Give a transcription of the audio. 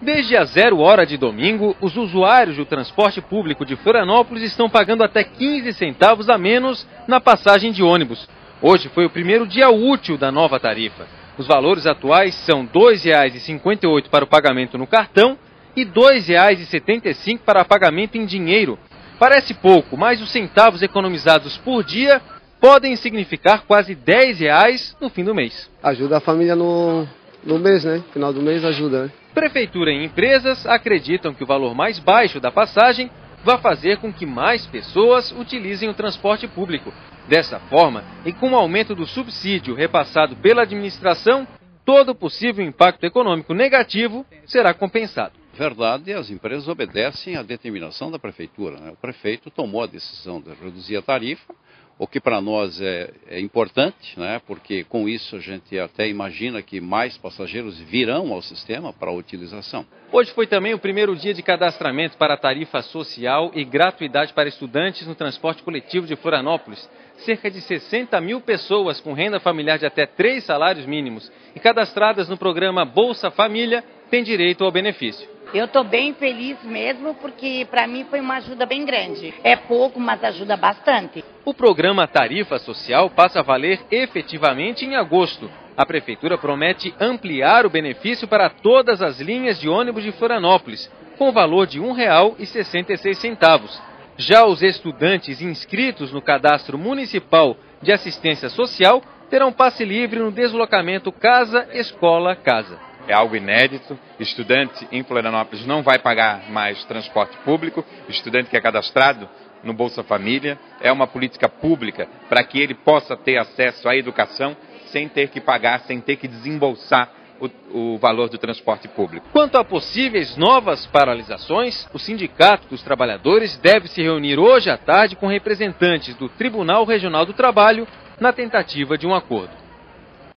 Desde a zero hora de domingo, os usuários do transporte público de Florianópolis estão pagando até 15 centavos a menos na passagem de ônibus. Hoje foi o primeiro dia útil da nova tarifa. Os valores atuais são R$ 2,58 para o pagamento no cartão e R$ 2,75 para pagamento em dinheiro. Parece pouco, mas os centavos economizados por dia podem significar quase 10 reais no fim do mês. Ajuda a família no, no mês, né? Final do mês ajuda, né? Prefeitura e empresas acreditam que o valor mais baixo da passagem vai fazer com que mais pessoas utilizem o transporte público. Dessa forma, e com o aumento do subsídio repassado pela administração, todo possível impacto econômico negativo será compensado. Verdade, as empresas obedecem à determinação da prefeitura. Né? O prefeito tomou a decisão de reduzir a tarifa, o que para nós é, é, importante, né? porque com isso a gente até imagina que mais passageiros virão ao sistema para utilização. Hoje foi também o primeiro dia de cadastramento para tarifa social e gratuidade para estudantes no transporte coletivo de Florianópolis. Cerca de 60 mil pessoas com renda familiar de até três salários mínimos e cadastradas no programa Bolsa Família têm direito ao benefício. Eu estou bem feliz mesmo porque para mim foi uma ajuda bem grande. É pouco, mas ajuda bastante. O programa Tarifa Social passa a valer efetivamente em agosto. A prefeitura promete ampliar o benefício para todas as linhas de ônibus de Florianópolis, com valor de R$ 1,66. Já os estudantes inscritos no cadastro municipal de assistência social terão passe livre no deslocamento casa-escola-casa é algo inédito. Estudante em Florianópolis não vai pagar mais transporte público. Estudante que é cadastrado no Bolsa Família é uma política pública para que ele possa ter acesso à educação sem ter que pagar, sem ter que desembolsar o, o, valor do transporte público. Quanto a possíveis novas paralisações, o Sindicato dos Trabalhadores deve se reunir hoje à tarde com representantes do Tribunal Regional do Trabalho na tentativa de um acordo.